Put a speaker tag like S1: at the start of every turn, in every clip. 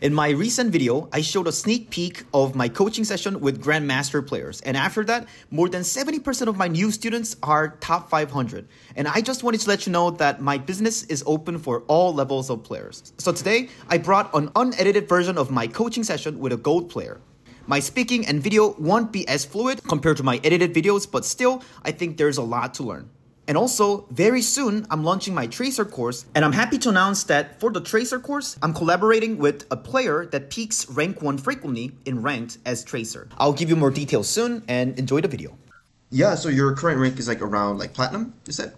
S1: In my recent video, I showed a sneak peek of my coaching session with Grandmaster players. And after that, more than 70% of my new students are top 500. And I just wanted to let you know that my business is open for all levels of players. So today, I brought an unedited version of my coaching session with a gold player. My speaking and video won't be as fluid compared to my edited videos, but still, I think there's a lot to learn. And also, very soon, I'm launching my Tracer course, and I'm happy to announce that for the Tracer course, I'm collaborating with a player that peaks rank 1 frequently in ranked as Tracer. I'll give you more details soon, and enjoy the video. Yeah, so your current rank is like around like platinum, you said?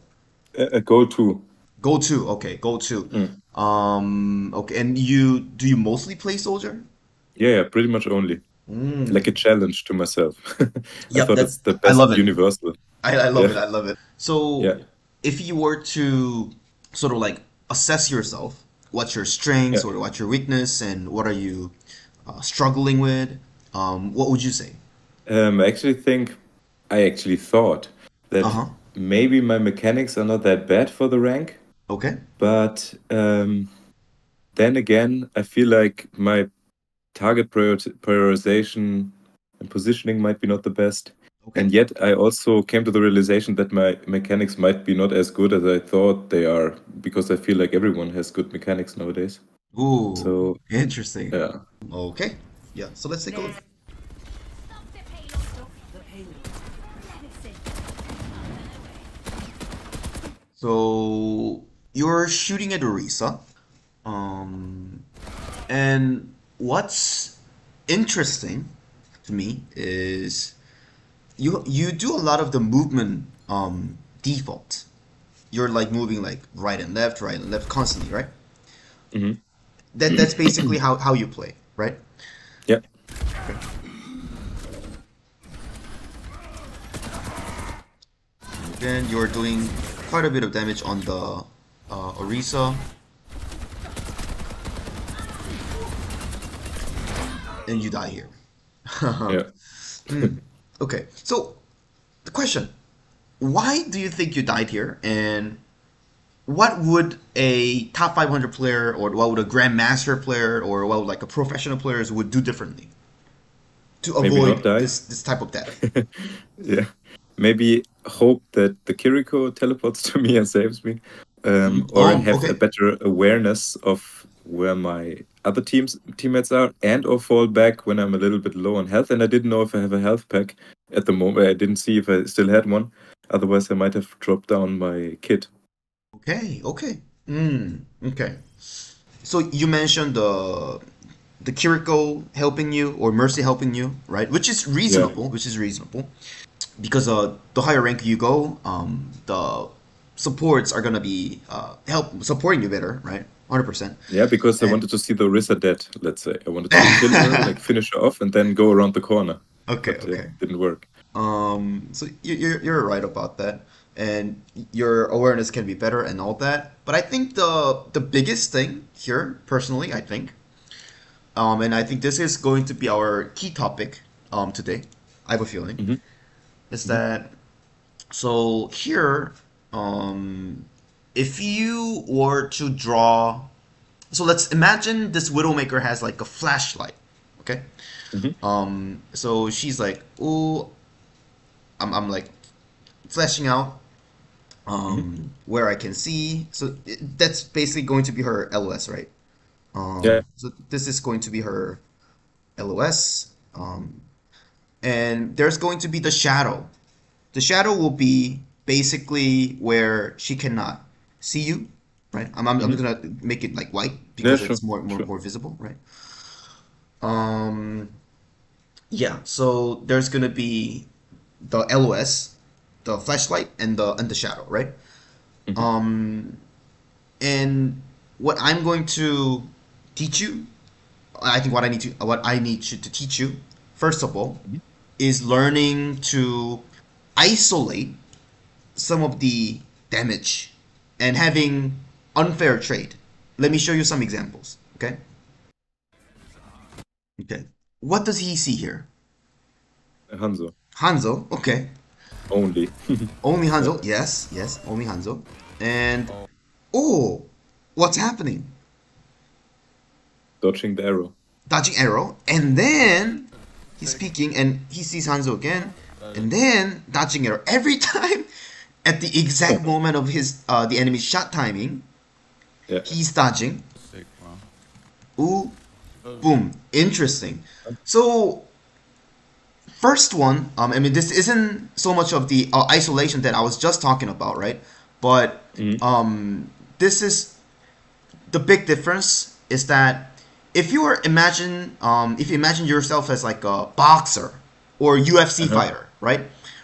S2: A, a gold 2.
S1: Gold 2, okay, gold 2. Mm. Um, okay, and you, do you mostly play soldier?
S2: Yeah, yeah, pretty much only. Mm. Like a challenge to myself. I
S1: Yep,
S2: thought
S1: that's-
S2: it's the
S1: I
S2: best
S1: love it. I, I love
S2: Yeah.
S1: it. I love it. So,
S2: Yeah.
S1: if you were to sort of like assess yourself, what's your strengths
S2: Yeah.
S1: or what's your weakness, and what are you uh, struggling with? Um, what would you say?
S2: Um, I actually think, I actually thought that
S1: Uh-huh.
S2: maybe my mechanics are not that bad for the rank,
S1: Okay.
S2: but um, then again, I feel like my target priori- prioritization and positioning might be not the best.
S1: Okay.
S2: And yet, I also came to the realization that my mechanics might be not as good as I thought they are, because I feel like everyone has good mechanics nowadays.
S1: Ooh.
S2: So,
S1: interesting.
S2: yeah.
S1: Okay. Yeah. So let's take a look.
S3: Stop the payload. Stop the payload. Listen.
S1: So you're shooting at Orisa. Um, and what's interesting to me is you you do a lot of the movement um, default. You're like moving like right and left, right and left constantly, right?
S2: Mhm.
S1: That that's basically how, how you play, right?
S2: Yeah.
S1: Then you're doing quite a bit of damage on the uh, Orisa. And you die here.
S2: Yeah.
S1: Okay, so the question why do you think you died here? And what would a top 500 player, or what would a grandmaster player, or what would like a professional players would do differently to avoid this, this type of death?
S2: yeah. Maybe hope that the Kiriko teleports to me and saves me, um, or
S1: Oh,
S2: have
S1: okay.
S2: a better awareness of where my other teams teammates are, and or fall back when I'm a little bit low on health. And I didn't know if I have a health pack at the moment. I didn't see if I still had one. Otherwise, I might have dropped down my kit.
S1: Okay, okay. Mm, okay. So you mentioned the the Kiriko helping you or Mercy helping you, right? Which is reasonable, which is reasonable. Because uh the higher rank you go, um the supports are gonna be uh help supporting you better, right? Hundred percent.
S2: Yeah, because I
S1: And-
S2: wanted to see the Orisa dead. Let's say I wanted to kill her, like finish her off, and then go around the corner.
S1: Okay,
S2: But, uh,
S1: okay.
S2: didn't work.
S1: Um, so you- you're you're right about that, and your awareness can be better and all that. But I think the the biggest thing here, personally, I think, um, and I think this is going to be our key topic um today. I have a feeling
S2: Mhm.
S1: is that so here, um, if you were to draw, so let's imagine this Widowmaker has like a flashlight, okay?
S2: Mhm.
S1: Um, so she's like, oh, I'm, I'm like flashing out um, where I can see. So it, that's basically going to be her LOS, right? Um,
S2: Yeah.
S1: So this is going to be her LOS. Um, and there's going to be the shadow. The shadow will be basically where she cannot see you, right? I'm, I'm, I'm gonna make it like white because
S2: Mm-hmm. sure,
S1: it's more more,
S2: sure.
S1: more visible, right? Um, yeah. So there's gonna be the LOS, the flashlight, and the and the shadow, right?
S2: Mhm.
S1: Um, and what I'm going to teach you, I think what I need to what I need to, to teach you, first of all,
S2: Mhm.
S1: is learning to isolate some of the damage and having unfair trade. Let me show you some examples. Okay. Okay. What does he see here?
S2: Hanzo
S1: Hanzo. Okay.
S2: only.
S1: Only Hanzo. Yes, yes, only Hanzo. And oh, what's happening?
S2: Dodging the arrow.
S1: dodging arrow, and then he's peeking and he sees Hanzo again, and then dodging arrow every time at the exact moment of his uh, the enemy's shot timing.
S2: Yeah.
S1: He's dodging.
S4: Sick, man.
S1: Ooh, boom, interesting. So first one, um, I mean this isn't so much of the uh, isolation that I was just talking about, right? But um, this is the big difference is that if you were imagine um, if you imagine yourself as like a boxer or UFC fighter, right?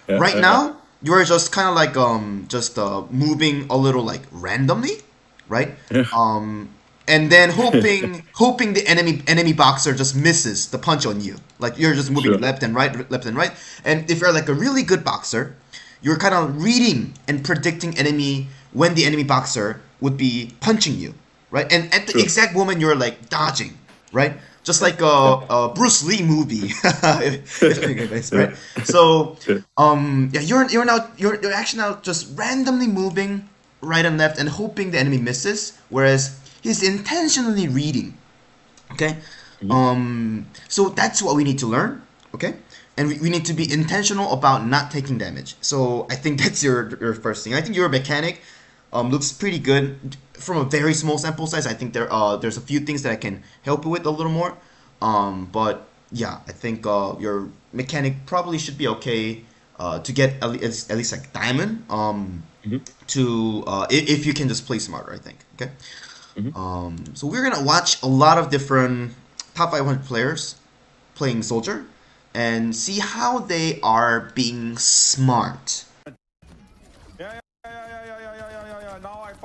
S2: Yeah,
S1: right
S2: yeah,
S1: now you're just kind of like um just uh, moving a little like randomly, right? Um, and then hoping hoping the enemy enemy boxer just misses the punch on you. Like you're just moving
S2: Sure.
S1: left and right, left and right. And if you're like a really good boxer, you're kind of reading and predicting enemy when the enemy boxer would be punching you, right? And at the
S2: True.
S1: exact moment you're like dodging, right? Just like a, a Bruce Lee movie, right? So, um, yeah, you're you're now you're you're actually now just randomly moving right and left and hoping the enemy misses, whereas he's intentionally reading. Okay, um, so that's what we need to learn. Okay, and we, we need to be intentional about not taking damage. So I think that's your your first thing. I think you're a mechanic um, looks pretty good from a very small sample size. I think there uh there's a few things that I can help you with a little more. Um, but yeah, I think uh, your mechanic probably should be okay uh, to get at least, at least like diamond. Um, to uh, if you can just play smarter, I think. Okay. Um, so we're gonna watch a lot of different top 500 players playing soldier and see how they are being smart.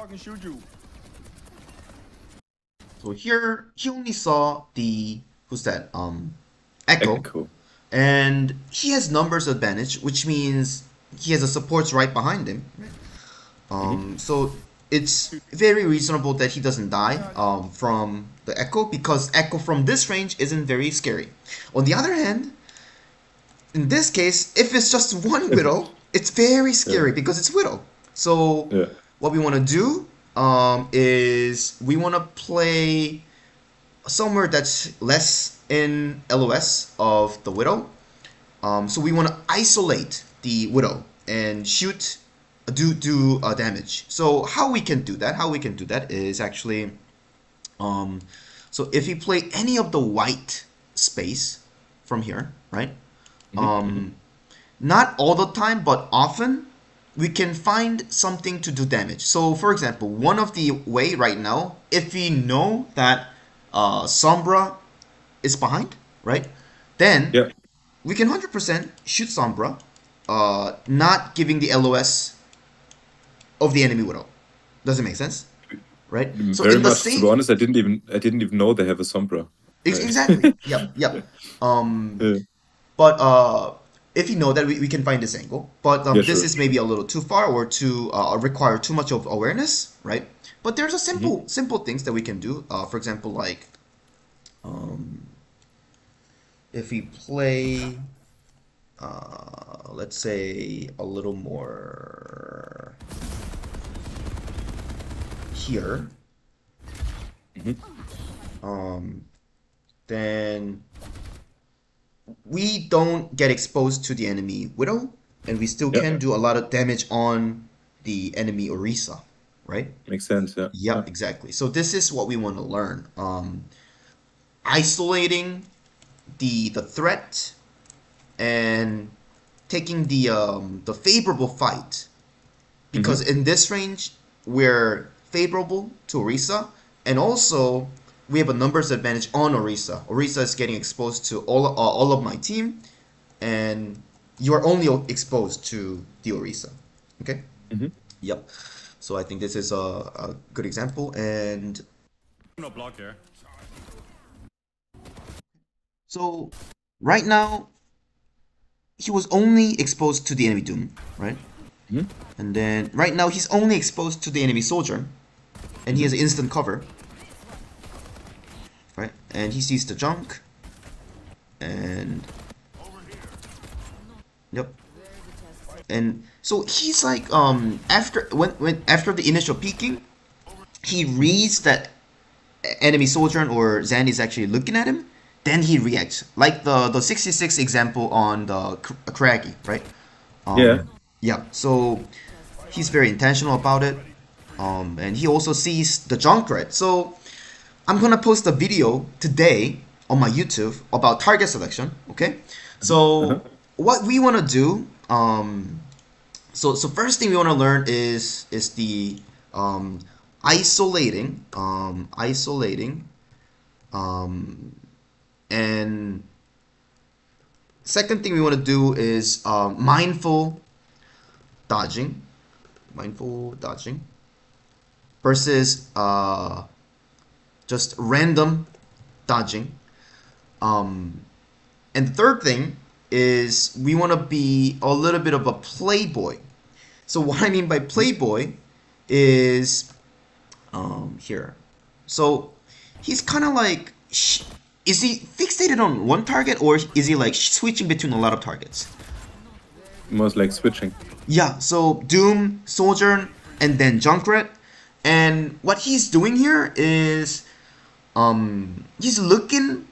S4: Fucking shoot you.
S1: So here he only saw the who's that? Um, Echo,
S2: Echo.
S1: and he has numbers advantage, which means he has a supports right behind him. Um, so it's very reasonable that he doesn't die um, from the Echo because Echo from this range isn't very scary. On the other hand, in this case, if it's just one Widow, it's very scary because it's Widow. So
S2: Yeah.
S1: What we want to do um, is we want to play somewhere that's less in LOS of the Widow. Um, so we want to isolate the Widow and shoot, do do uh, damage. So how we can do that? How we can do that is actually, um, so if you play any of the white space from here, right? Um, not all the time, but often we can find something to do damage. So, for example, one of the way right now, if we know that uh, Sombra is behind, right? Then
S2: Yeah.
S1: we can 100% shoot Sombra, uh, not giving the LOS of the enemy Widow. Does it make sense? Right? So
S2: Very
S1: in the
S2: much.
S1: same
S2: To be honest, I didn't even I didn't even know they have a Sombra. Right.
S1: Exactly. yep. Yep. Um,
S2: Yeah.
S1: but uh, if you know that, we, we can find this angle. But um,
S2: Yeah,
S1: this
S2: sure.
S1: is maybe a little too far or too uh, require too much of awareness, right? But there's a simple
S2: Mm-hmm.
S1: simple things that we can do. Uh, for example, like um, if we play, uh, let's say a little more here. Um, then we don't get exposed to the enemy Widow, and we still
S2: Yeah.
S1: can do a lot of damage on the enemy Orisa, right?
S2: Makes sense. Yeah.
S1: Yep, exactly. So this is what we want to learn. Um, isolating the the threat and taking the um, the favorable fight because in this range we're favorable to Orisa and also we have a numbers advantage on Orisa. Orisa is getting exposed to all uh, all of my team and you are only exposed to the Orisa. Okay?
S2: Mhm.
S1: Yep. So I think this is a, a good example and
S4: No block here.
S1: So, right now, he was only exposed to the enemy Doom, right?
S2: Mhm.
S1: And then, right now, he's only exposed to the enemy Soldier, and he has instant cover, right? And he sees the junk, and yep. And so he's like, um, after when when after the initial peeking, he reads that enemy soldier or Zen is actually looking at him, then he reacts. Like the the 66 example on the Craggy, right? Um,
S2: Yeah.
S1: Yeah. So he's very intentional about it. Um, and he also sees the junk Junkrat. So I'm gonna post a video today on my YouTube about target selection. Okay. So what we wanna do, um, so so first thing we wanna learn is is the um, isolating, um, isolating, um, and second thing we wanna do is um, mindful dodging, mindful dodging versus uh, just random dodging. Um, and the third thing is we want to be a little bit of a playboy. So what I mean by playboy is um, here. So he's kind of like, sh- is he fixated on one target or is he like switching between a lot of targets?
S2: Most like switching.
S1: Yeah, so Doom, Sojourn, and then Junkrat. And what he's doing here is um he's looking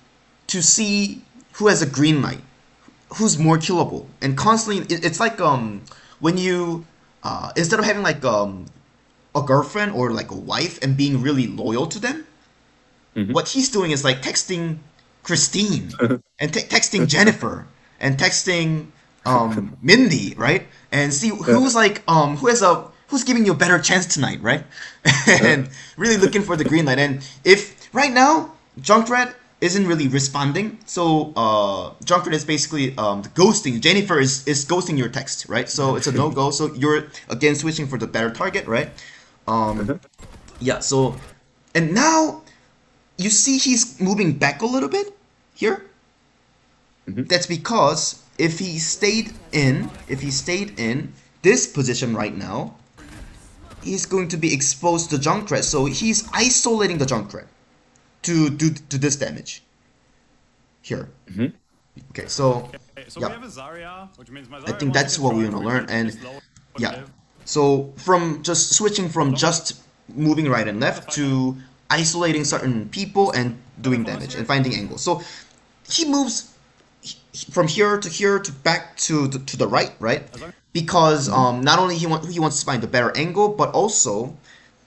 S1: to see who has a green light, who's more killable. And constantly it's like um when you uh instead of having like um a girlfriend or like a wife and being really loyal to them, what he's doing is like texting Christine and te- texting Jennifer and texting um, Mindy, right? And see who's like um who has a who's giving you a better chance tonight, right? and really looking for the green light. And if right now Junkrat isn't really responding, so uh Junkrat is basically um ghosting. Jennifer is is ghosting your text, right? So it's a no go. So you're again switching for the better target, right? Um, yeah. So and now you see he's moving back a little bit here. That's because if he stayed in, if he stayed in this position right now, he's going to be exposed to Junkrat. So he's isolating the Junkrat to do to this damage. Here. Okay, so
S4: Okay, so
S1: Yeah.
S4: we have a Zarya, which means my
S1: I think that's what we
S4: control
S1: want to learn. And yeah, so from just switching from just moving right and left to isolating certain people and doing damage and finding angles. So he moves from here to here to back to the, to the right, right? Because um, not only he want, he wants to find a better angle, but also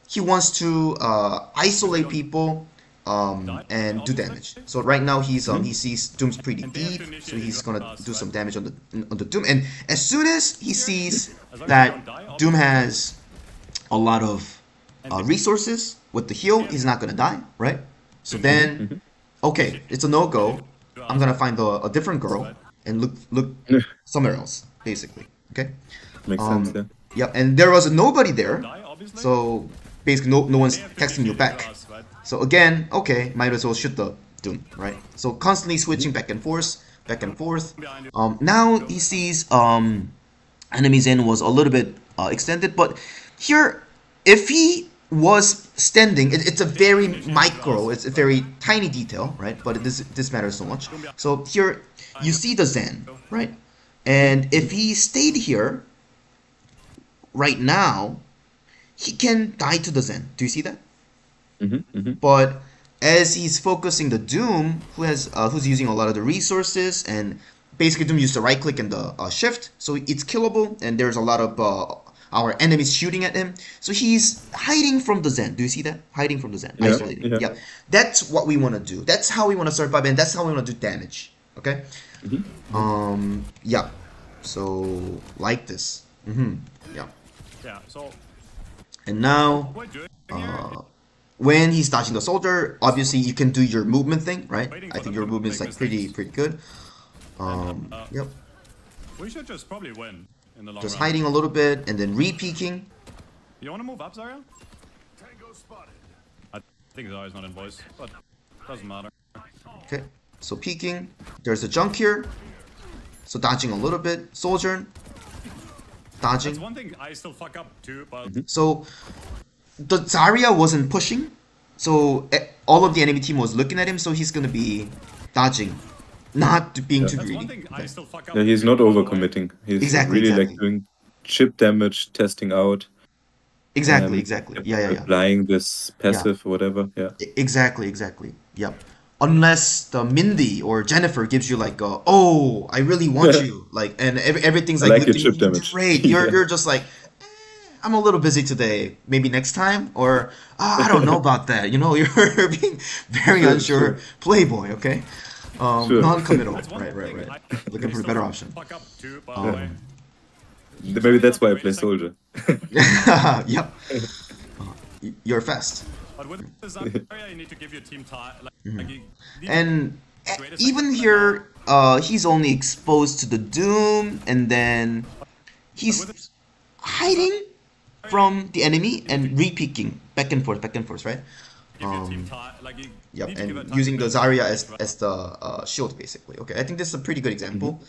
S1: he wants to uh, isolate people um, and do damage. So right now he's um, he sees Doom's pretty deep, so he's gonna do some damage on the on the Doom. And as soon as he sees that Doom has a lot of uh, resources with the heal, he's not gonna die, right? So then, okay, it's a no go. I'm gonna find a, a different girl and look look somewhere else, basically. Okay.
S2: Makes
S1: Um,
S2: sense, yeah.
S1: Yeah, and there was nobody there, so basically no no one's texting you back. So again, okay, might as well shoot the Doom, right? So constantly switching back and forth, back and forth. Um, now he sees um, enemies in was a little bit uh, extended, but here, if he was standing, it, it's a very micro, it's a very tiny detail, right? But this this matters so much. So here, you see the Zen, right? And if he stayed here, right now, he can die to the Zen. Do you see that?
S2: Mm-hmm, mm-hmm.
S1: but as he's focusing the Doom, who has uh, who's using a lot of the resources, and basically Doom used the right click and the uh, shift, so it's killable, and there's a lot of uh, our enemies shooting at him. So he's hiding from the Zen. Do you see that? Hiding from the Zen,
S2: Yeah,
S1: isolating.
S2: yeah.
S1: Yeah, that's what we want to do. That's how we want to survive, and that's how we want to do damage. Okay. Um. Yeah. So like this. Mm-hmm. Yeah.
S4: Yeah, so
S1: And now
S4: what we're doing
S1: Uh,
S4: here
S1: when he's dodging the soldier, obviously you can do your movement thing, right? I think your movement is like pretty pretty good. Um, yep.
S4: we should just probably win in the long
S1: Just
S4: run.
S1: hiding a little bit and then re-peeking.
S4: You want to move up, Zarya? Tango spotted. I think Zarya's not in voice, but doesn't matter.
S1: Okay. So peeking. There's a junk here. So dodging a little bit. Soldier.
S4: That's one thing I still fuck up too, but
S1: So the Zarya wasn't pushing. So eh, all of the enemy team was looking at him. So he's gonna be dodging, not being too greedy. Okay.
S4: still fuck up.
S2: Yeah, he's not overcommitting. He's
S1: Exactly,
S2: really
S1: exactly.
S2: like doing chip damage, testing out.
S1: Exactly,
S2: um,
S1: exactly. Yeah, yeah, yeah.
S2: Applying this passive or whatever. Yeah.
S1: Exactly, exactly. Yep. Unless the Mindy or Jennifer gives you like, a, oh, I really want you, like, and ev- everything's like,
S2: like your chip damage.
S1: great. You're
S2: Yeah.
S1: you're just like, I'm a little busy today. Maybe next time, or "Ah, I don't know about that. You know, you're being very
S2: Sure,
S1: unsure.
S2: sure.
S1: Playboy, okay? Um,
S2: Sure.
S1: non-committal. Right, right, right.
S5: I-
S1: Looking for a better option.
S5: Up too,
S1: Um.
S2: Maybe that's why I play soldier.
S1: yep. Uh, you're fast.
S5: But with the Zarya, you need to give your team time. Like, like you need
S1: Mm-hmm. And e- even here, uh, he's only exposed to the Doom, and then he's hiding from the enemy and re-peeking back and forth, back and forth, right?
S5: to give your team
S1: um. Yep,
S5: need to give it
S1: and using the Zarya as as the uh, shield, basically. Okay, I think this is a pretty good example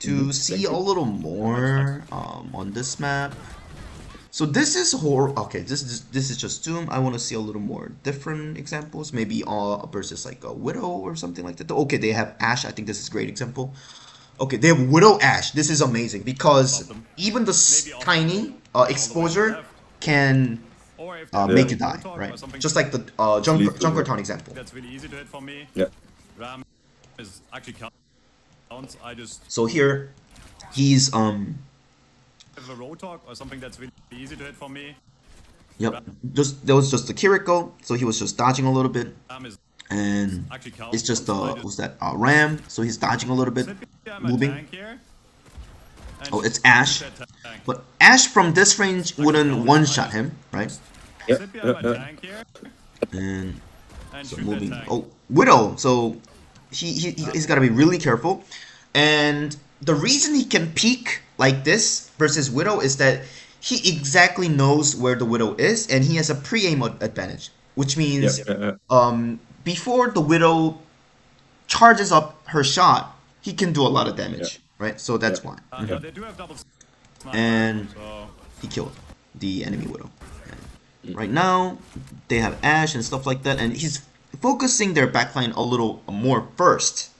S1: to
S2: Mhm.
S1: see a little more um, on this map. So this is horror. Okay, this is this is just Doom. I want to see a little more different examples. Maybe uh versus like a Widow or something like that. Okay, they have Ash. I think this is a great example. Okay, they have Widow Ash. This is amazing because even the s- tiny uh, exposure can uh,
S5: there's
S1: make you die, right? Just like the uh, Junker,
S2: Lethal,
S1: Junker. Town example.
S5: That's really easy to hit for me.
S2: Yeah.
S5: Ram is actually counts. I just
S1: So here, he's um
S5: have a Roadhog or something that's really easy to hit for me.
S1: Yep. Just there was just the Kiriko, so he was just dodging a little bit, and it's just the
S5: I
S1: what's that uh, Ram, so he's dodging a little bit,
S5: Sit behind my
S1: moving.
S5: Tank here, and
S1: Oh, it's Ash. But Ash from this range wouldn't one shot him, right?
S2: Yeah,
S5: Sit behind
S2: yeah,
S5: my
S2: yeah.
S5: tank here
S1: And
S5: and
S1: so moving. Oh, Widow. So he, he he- he's got to be really careful, and the reason he can peek like this versus Widow is that he exactly knows where the Widow is, and he has a pre-aim advantage, which means
S2: yeah, yeah.
S1: um, before the widow charges up her shot, he can do a lot of damage, right? So that's
S2: Yeah.
S1: why
S5: Uh, yeah, they double
S1: And-
S5: so
S1: he killed the enemy widow. And right now, they have Ash and stuff like that, and he's focusing their backline a little more 1st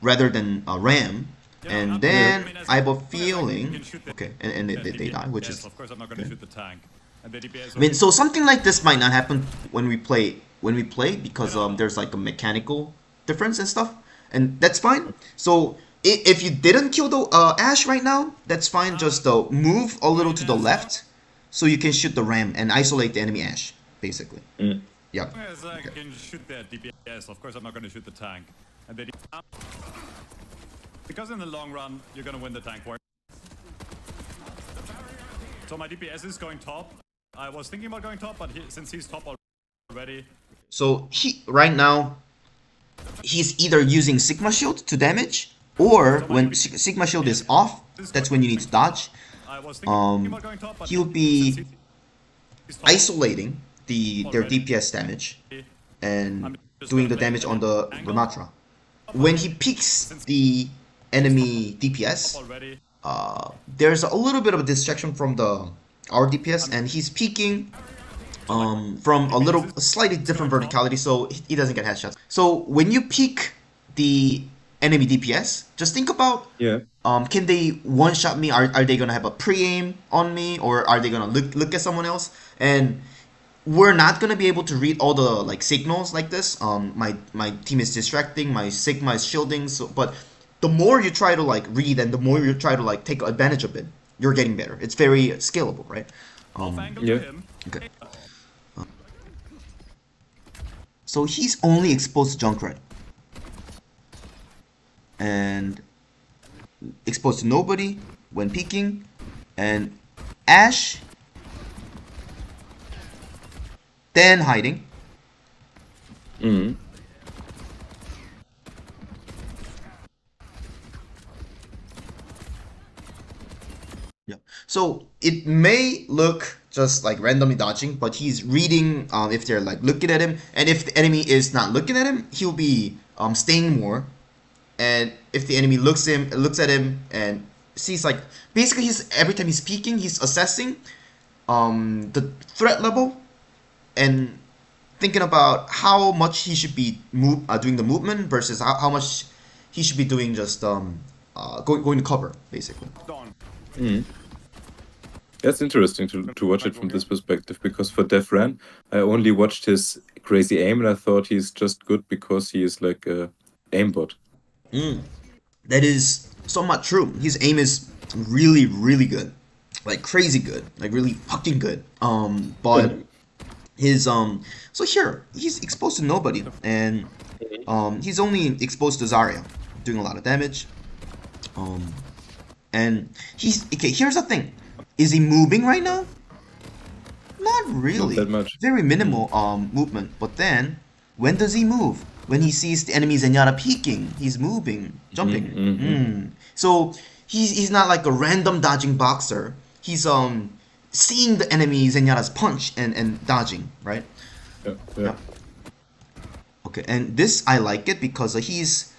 S1: rather than uh, Ram. And
S5: I'm-
S1: then
S5: I mean, as
S1: I have a
S5: long as I can
S1: feeling, okay, and, and they, they, they die, which is
S5: of course I'm not going to shoot the tank. And the DPS
S1: I mean, so something like this might not happen when we play when we play because um there's like a mechanical difference and stuff, and that's fine. So i- if you didn't kill the uh, Ash right now, that's fine. Just uh, move a little to the left, so you can shoot the Ram and isolate the enemy Ash, basically.
S2: Mm.
S1: Yeah.
S5: As long as I can shoot that DPS, of course I'm not going to shoot the tank. And the because in the long run you're going to win the tank war. So my DPS is going top. I was thinking about going top, but he, since he's top already,
S1: So he right now, he's either using Sigma Shield to damage, or when Sigma Shield is off, that's when you need to dodge. Um, he'll be isolating the their DPS damage and doing the damage on the. Ramattra. When he peeks the enemy DPS, uh, there's a little bit of a distraction from the our DPS, and he's peeking um, from a little a slightly different verticality, so he- he doesn't get headshots. So when you peek the enemy DPS, just think about
S2: Yeah.
S1: um, can they one shot me? Are, are they gonna have a pre aim on me, or are they gonna look look at someone else? And we're not gonna be able to read all the like signals like this. Um, my my team is distracting, my Sigma is shielding. So, but the more you try to like read and the more you try to like take advantage of it, you're getting better. It's very scalable, right? Um,
S2: yeah.
S5: to him.
S1: okay. So he's only exposed to Junkrat. And exposed to nobody when peeking. And Ash. Then hiding.
S2: Mm.
S1: Yeah. So it may look just like randomly dodging, but he's reading um, if they're like looking at him, and if the enemy is not looking at him, he'll be um, staying more. And if the enemy looks him looks at him and sees like basically he's every time he's peeking, he's assessing um, the threat level and thinking about how much he should be move, uh, doing the movement versus how, how much he should be doing just um, uh, going going to cover basically.
S2: Mm. That's interesting to, to watch it from this perspective because for Dafran, I only watched his crazy aim and I thought he's just good because he is like a aimbot.
S1: That is somewhat true. His aim is really, really good, like crazy good, like really fucking good. Um, but his um, so here he's exposed to nobody, and um, he's only exposed to Zarya, doing a lot of damage. Um, and he's okay. Here's the thing: is he moving right now? Not really.
S2: Not that much.
S1: Very minimal um movement. But then, when does he move? When he sees the enemy Zenyatta peeking, he's moving, jumping.
S2: Mhm,
S1: Mm. So he's he's not like a random dodging boxer. He's um seeing the enemy Zenyatta's punch and and dodging, right?
S2: Yeah, yeah.
S1: Okay, and this I like it because he's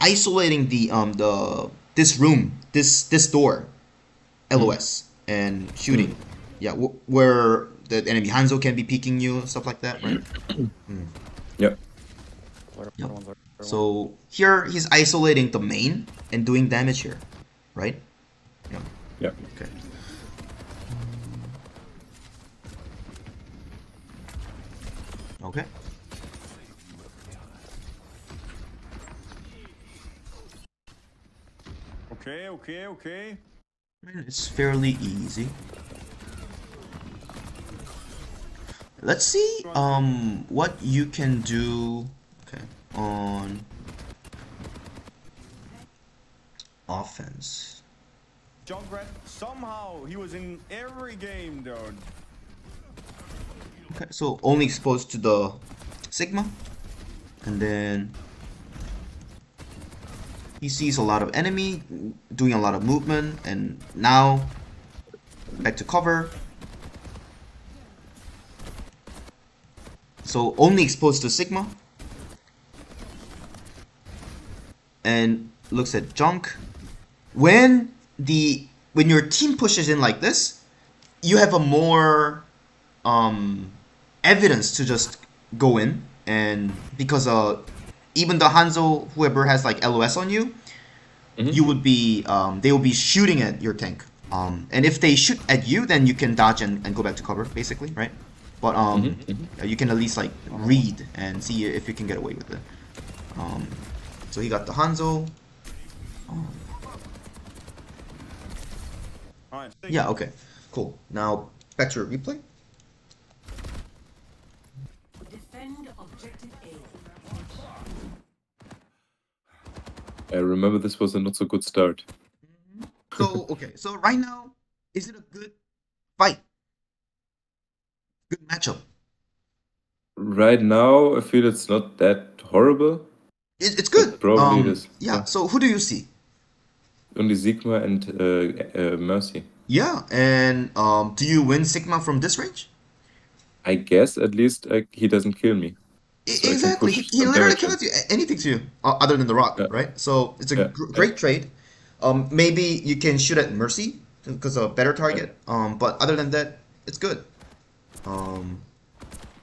S1: isolating the um the this room, this this door, LOS, and shooting. Yeah, w- where the enemy Hanzo can be peeking you, stuff like that, right?
S2: yeah.
S1: Yeah. So here he's isolating the main and doing damage here, right? Yeah.
S2: Yeah.
S1: Okay. Okay.
S4: Okay, okay, okay.
S1: I mean, it's fairly easy. Let's see um what you can do okay on offense.
S4: John Junkrat, somehow he was in every game, dude.
S1: Okay, so only exposed to the Sigma. And then he sees a lot of enemy doing a lot of movement and now back to cover. So only exposed to Sigma. And looks at junk. When the when your team pushes in like this, you have a more um, evidence to just go in and because uh even the Hanzo whoever has like LOS on you, you would be um, they will be shooting at your tank. Um, and if they shoot at you, then you can dodge and, and go back to cover, basically, right? But um, uh, you can at least like read and see if you can get away with it. Um, so he got the Hanzo.
S4: Alright.
S1: Yeah, okay, cool. Now back to your replay.
S3: Defend objective A.
S2: I remember this was a not so good start.
S1: So okay, so right now, is it a good fight? Good matchup.
S2: Right now, I feel it's not that horrible.
S1: It, it's good.
S2: Probably
S1: Um,
S2: it is.
S1: Yeah.
S2: Yeah.
S1: So who do you see?
S2: Only Sigma and uh, uh, Mercy.
S1: Yeah, and um, do you win Sigma from this range?
S2: I guess at least uh, he doesn't kill me. So
S1: exactly. He, he literally cannot do anything to you uh, other than the rock,
S2: Yeah.
S1: right? So it's a
S2: Yeah.
S1: gr- great trade. Um, maybe you can shoot at Mercy because a better target. Um, but other than that, it's good. Um,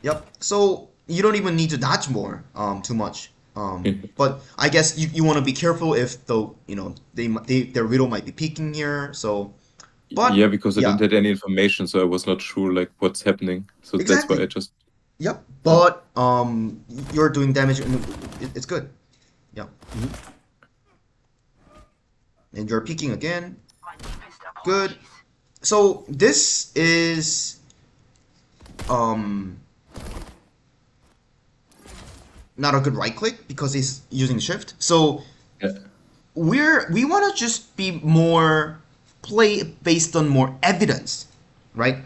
S1: yep. So you don't even need to dodge more. Um, too much. Um, but I guess you, you want to be careful if the you know they they their riddle might be peeking here. So, but
S2: yeah, because I
S1: yeah.
S2: didn't have any information, so I was not sure like what's happening. So that's why I just
S1: Yep. But um, you're doing damage, and it, it's good. Yeah. And you're peeking again. Good. So this is um not a good right click because he's using shift. So
S2: yeah.
S1: we're we want to just be more play based on more evidence right?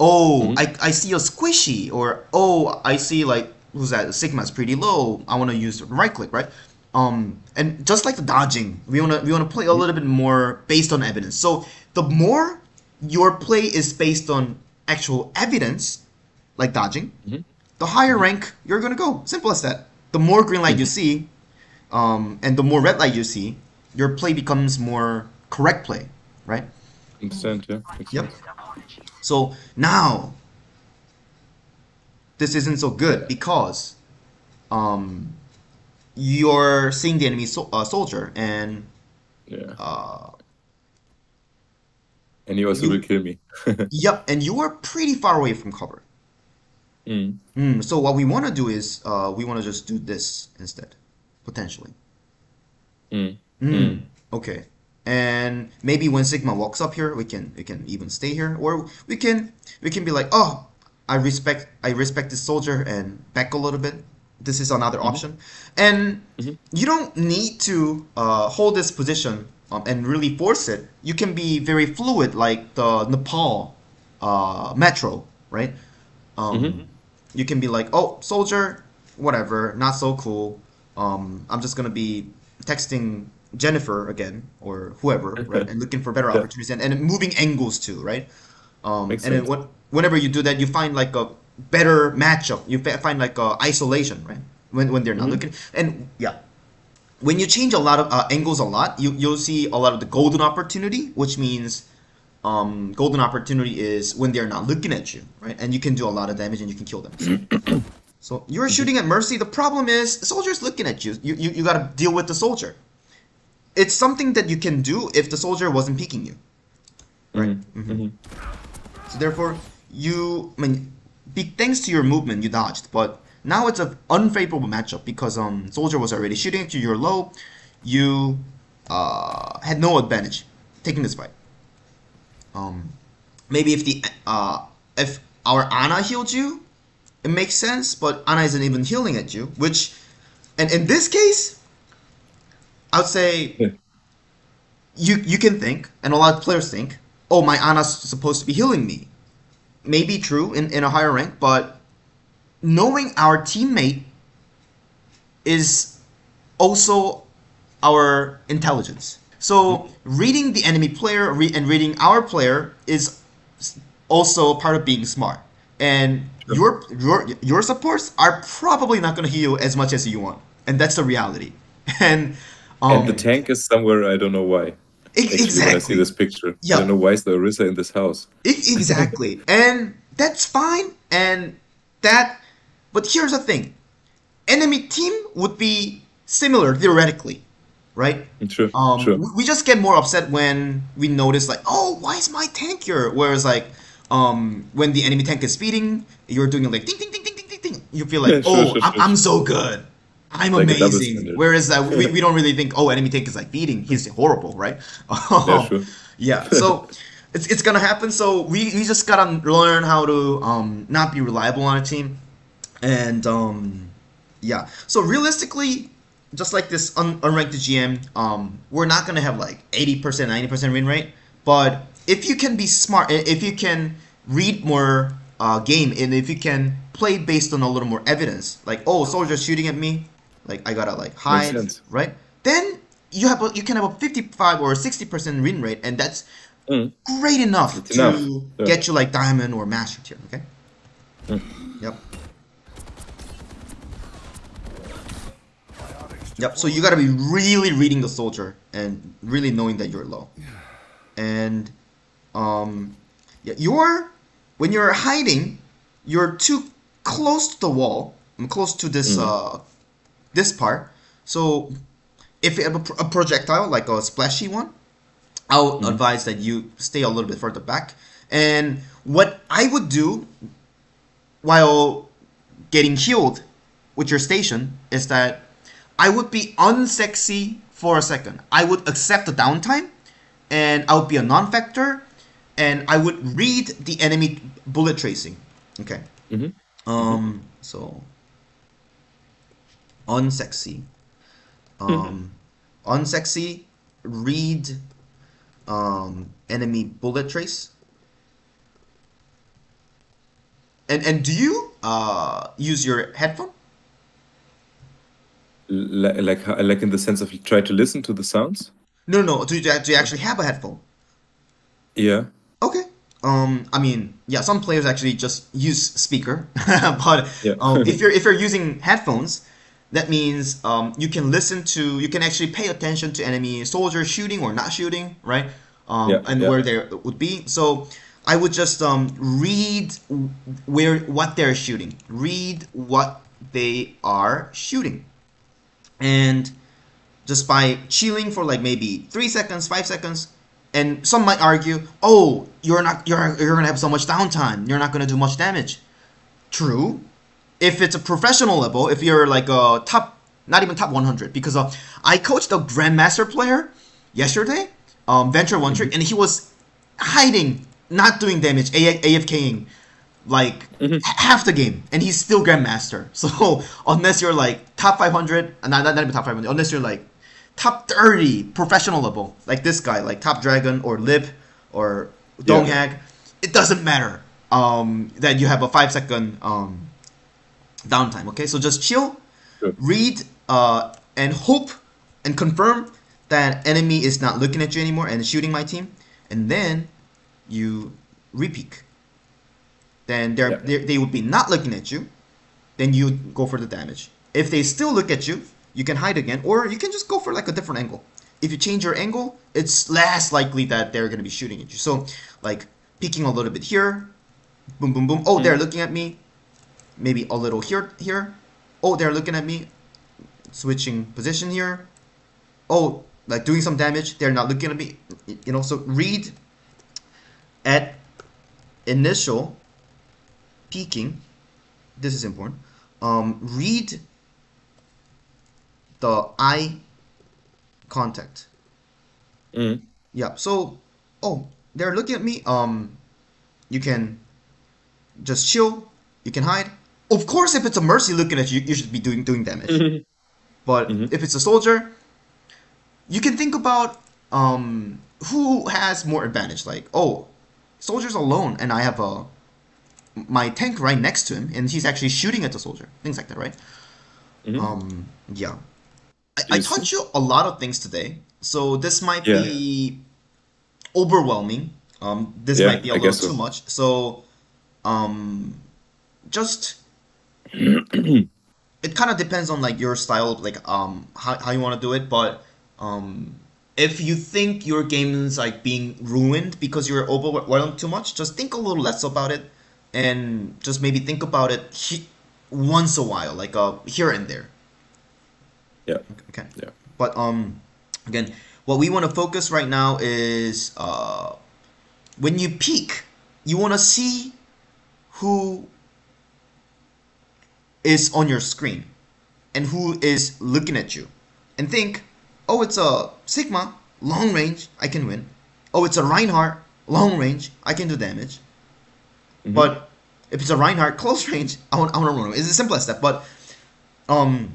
S1: Oh mm-hmm. I, I see a squishy or oh i see like who's that? Sigma's pretty low. I want to use right click right? Um and just like the dodging we want to we want to play a mm-hmm. little bit more based on evidence. So the more your play is based on actual evidence like dodging mm-hmm. the higher rank you're gonna go. Simple as that the more green light you see um, and the more red light you see, your play becomes more correct play, right?
S2: understand. Yeah. Makes
S1: Yep.
S2: sense.
S1: So now, this isn't so good because um, you're seeing the enemy so- uh, soldier, and
S2: Yeah.
S1: uh,
S2: And he also
S1: You-
S2: will kill me.
S1: Yep, and you are pretty far away from cover.
S2: Mm.
S1: Mm, so what we want to do is uh, we want to just do this instead, potentially.
S2: Mm.
S1: Mm. Okay. And maybe when Sigma walks up here, we can we can even stay here, or we can we can be like, oh, I respect I respect this soldier and back a little bit. This is another option, and you don't need to uh, hold this position um, and really force it. You can be very fluid, like the Nepal uh, metro, right? Um, You can be like, oh, soldier, whatever, not so cool. Um, I'm just gonna be texting Jennifer again or whoever, right? And looking for better
S2: Yeah.
S1: opportunities and, and moving angles too, right? Um,
S2: Makes
S1: and then
S2: sense.
S1: what, whenever you do that, you find like a better matchup. You find like a isolation, right? When when they're not looking, and yeah, when you change a lot of uh, angles a lot, you you'll see a lot of the golden opportunity, which means um, golden opportunity is when they're not looking at you, right? And you can do a lot of damage and you can kill them. So, you're shooting at mercy. The problem is the soldier's looking at you. You you, you got to deal with the soldier. It's something that you can do if the soldier wasn't peeking you, right? mm-hmm So therefore, you I mean, be, thanks to your movement, you dodged, but now it's an unfavorable matchup because um soldier was already shooting at you. You're low. You uh, had no advantage taking this fight. Um, maybe if the uh if our Ana healed you, it makes sense. But Ana isn't even healing at you, which, and in this case, I would say
S2: Yeah.
S1: you you can think, and a lot of players think, oh, my Ana's supposed to be healing me. Maybe true in, in a higher rank, but knowing our teammate is also our intelligence. So reading the enemy player re- and reading our player is also part of being smart. And your your your supports are probably not going to heal as much as you want, and that's the reality. And um,
S2: and the tank is somewhere I don't know why. Actually, when I see this picture,
S1: Yeah.
S2: I don't know why is the Orisa in this house.
S1: Exactly. and that's fine. And that, but here's the thing enemy team would be similar theoretically, right?
S2: True,
S1: Um,
S2: true.
S1: we- just get more upset when we notice like, oh, why is my tank here? Whereas like, um, when the enemy tank is speeding, you're doing like ding ding ding ding ding ding ding. You feel like,
S2: Yeah, sure,
S1: oh,
S2: sure,
S1: I'm,
S2: sure,
S1: I'm so good. I'm
S2: Like
S1: amazing. Whereas uh, we, we don't really think, oh, enemy tank is like beating. He's horrible, right?
S2: Yeah, sure.
S1: Yeah, so it's, it's gonna happen. So we, we just gotta learn how to um, not be reliable on a team, and um, yeah. So realistically, just like this un- unranked GM, um, we're not gonna have like eighty percent, ninety percent win rate. But if you can be smart, if you can read more uh, game, and if you can play based on a little more evidence, like oh, soldier's shooting at me, like I gotta like hide, right? Then you have a, you can have a fifty-five or sixty percent win rate, and that's
S2: Mm.
S1: great enough
S2: It's
S1: to
S2: enough, yeah.
S1: get you like diamond or master tier. Okay. Yep. Yep. So you gotta be really reading the soldier and really knowing that you're low, and um, yeah, you're when you're hiding, you're too close to the wall. I'm close to this uh this part. So if you have a, a projectile like a splashy one, I'll advise that you stay a little bit further back. And what I would do while getting healed with your station is that I would be unsexy for a second. I would accept the downtime and I would be a non-factor and I would read the enemy bullet tracing. Okay.
S2: Mhm.
S1: Um so unsexy. Um unsexy read um enemy bullet trace. And and do you uh use your headphone?
S2: Li- Like, like in the sense of try to listen to the sounds.
S1: No, no. Do you, do you actually have a headphone?
S2: Yeah.
S1: Okay. Um, I mean, yeah, some players actually just use speaker, but
S2: Yeah.
S1: um, if you're if you're using headphones, that means um, you can listen to, you can actually pay attention to enemy soldiers shooting or not shooting, right? Um,
S2: Yeah,
S1: and
S2: yeah.
S1: where they would be. So I would just um, read where what they're shooting, read what they are shooting, and just by chilling for like maybe three seconds, five seconds, And some might argue, "Oh, you're not you're you're gonna have so much downtime. You're not gonna do much damage." True, if it's a professional level, if you're like a top, not even top 100, because uh, I coached a grandmaster player yesterday, um, Venture One Trick, and he was hiding, not doing damage, A- AFKing, like h- half the game, and he's still grandmaster. So unless you're like top 500, uh, not, not even top 500, unless you're like top 30 professional level, like this guy, like Top Dragon or Lip or Donghag, it doesn't matter um, that you have a five second um, downtime. Okay, so just chill,
S2: Sure.
S1: read, uh, and hope and confirm that enemy is not looking at you anymore and shooting my team, and then you repeat. Then they're,
S2: Yeah.
S1: they they would be not looking at you. Then you go for the damage. If they still look at you, you can hide again, or you can just go for like a different angle. If you change your angle, it's less likely that they're gonna be shooting at you. So, like peeking a little bit here, boom, boom, boom. Oh, they're mm-hmm. looking at me. Maybe a little here, here. Oh, they're looking at me. Switching position here. Oh, like doing some damage. They're not looking at me. You know, so read at initial peeking. This is important. Um, read the eye contact.
S2: Mhm.
S1: Yeah. So, oh, they're looking at me. Um, you can just chill. You can hide. Of course, if it's a mercy looking at you, you should be doing doing damage. But if it's a soldier, you can think about um, who has more advantage. Like, oh, soldier's alone, and I have a my tank right next to him, and he's actually shooting at the soldier. Things like that, right? Um, yeah. I, I taught you a lot of things today, so this might
S2: Yeah.
S1: be overwhelming. Um, this
S2: Yeah,
S1: might be a
S2: I
S1: little
S2: guess so.
S1: too much. So, um, just it kind of depends on like your style, like um how, how you want to do it. But um, if you think your game is like being ruined because you're overwhelmed too much, just think a little less about it, and just maybe think about it he- once a while, like uh here and there.
S2: Yeah.
S1: Okay.
S2: Yeah.
S1: But um, again, what we want to focus right now is uh, when you peek, you want to see who is on your screen and who is looking at you, and think, oh, it's a Sigma long range, I can win. Oh, it's a Reinhardt long range, I can do damage. But if it's a Reinhardt close range, I want I want to run away. It's the simplest step, but um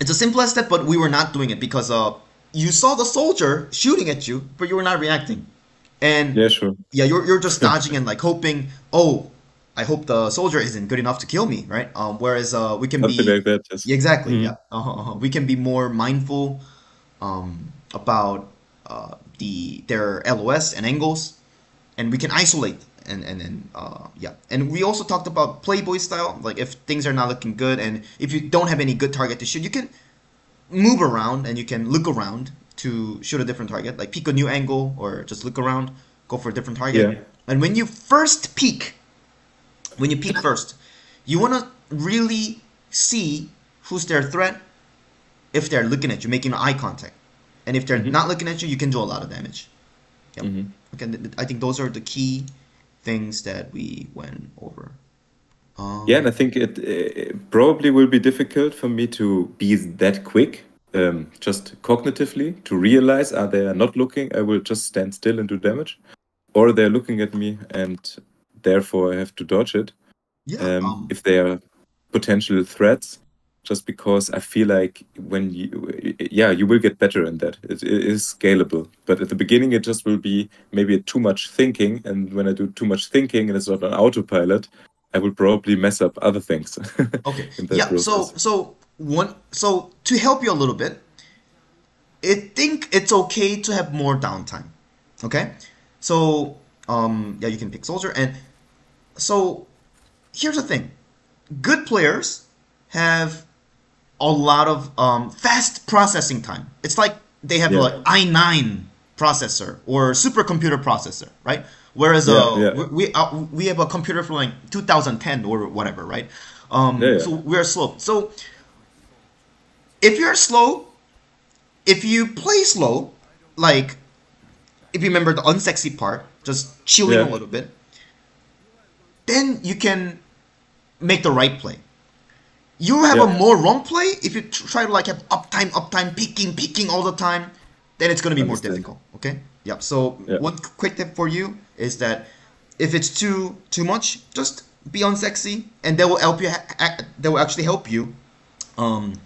S1: it's a simplest step, but we were not doing it because uh, you saw the soldier shooting at you, but you were not reacting. And
S2: Yeah, sure.
S1: yeah, you're, you're just dodging and like hoping, oh, I hope the soldier isn't good enough to kill me, right? Um, whereas uh, we can
S2: Something
S1: be
S2: like that. Yes.
S1: exactly.
S2: Mhm.
S1: Yeah, uh-huh, uh-huh. we can be more mindful um, about uh, the their LOS and angles, and we can isolate and and and uh, yeah. And we also talked about playboy style. Like if things are not looking good, and if you don't have any good target to shoot, you can move around and you can look around to shoot a different target. Like peek a new angle or just look around, go for a different target.
S2: Yeah.
S1: And when you first peek, when you peek first, you want to really see who's their threat if they're looking at you, making eye contact. And if they're not looking at you, you can do a lot of damage. Yep. Okay, th- th- I think those are the key things that we went over. Um,
S2: Yeah, and I think it, it probably will be difficult for me to be that quick, um, just cognitively, to realize are they not looking, I will just stand still and do damage, or they're looking at me and therefore I have to dodge it.
S1: yeah,
S2: Um,
S1: um,
S2: if they are potential threats, just because I feel like when you, yeah, you will get better in that. It, it is scalable, but at the beginning it just will be maybe too much thinking, and when I do too much thinking and it's not on autopilot, I will probably mess up other things.
S1: Okay. Yeah. So so one so to help you a little bit, I think it's okay to have more downtime. Okay. So um yeah, you can pick soldier and so here's the thing. Good players have a lot of um, fast processing time. It's like they have
S2: Yeah.
S1: like i9 processor or supercomputer processor, right? Whereas uh,
S2: Yeah, yeah.
S1: we we, uh, we have a computer from like 2010 or whatever, right? Um,
S2: Yeah, yeah.
S1: So we're slow. So if you're slow, if you play slow, like if you remember the unsexy part, just chilling
S2: Yeah.
S1: a little bit, then you can make the right play. You have a more wrong play if you try to like have uptime, uptime, picking, picking all the time. Then it's gonna be more difficult. Okay. Yep. So
S2: Yeah.
S1: one quick tip for you is that if it's too too much, just be unsexy, and that will help you. Ha- ha- that will actually help you. Um,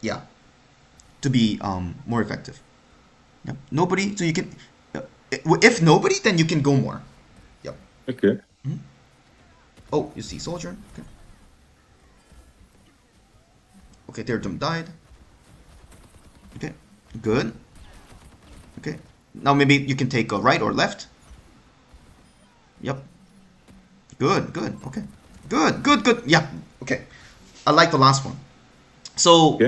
S1: yeah, to be um more effective. Yep. Nobody, so you can. uh, If nobody, then you can go more. Yep.
S2: Okay.
S1: Oh, you see soldier. Okay. Okay, their doom died. Okay, good. Okay, now maybe you can take a right or left. Yep. Good, good. Okay. Good, good, good. Yeah. Okay. I like the last one. So,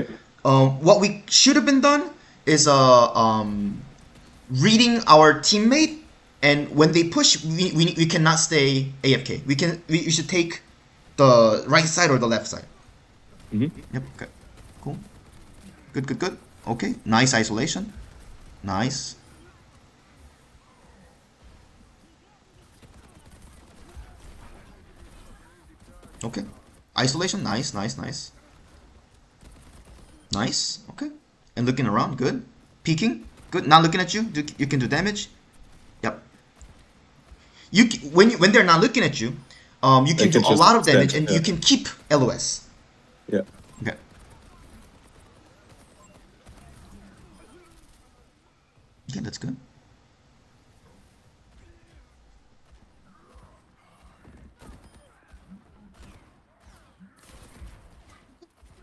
S1: um, what we should have been done is uh um reading our teammate, and when they push, we, we, we cannot stay AFK. We can we, we should take the right side or the left side.
S2: Mhm.
S1: Yep. Okay. Cool. Good. Good. Good. Okay. Nice isolation. Nice. Okay. Isolation. Nice. Nice. Nice. Nice. Okay. And looking around. Good. Peeking. Good. Not looking at you. Do, you can do damage. Yep. You when you, when they're not looking at you, um, you
S2: They
S1: can do a lot of damage,
S2: stand,
S1: and you can keep LOS.
S2: Yeah.
S1: Okay. Okay, that's good.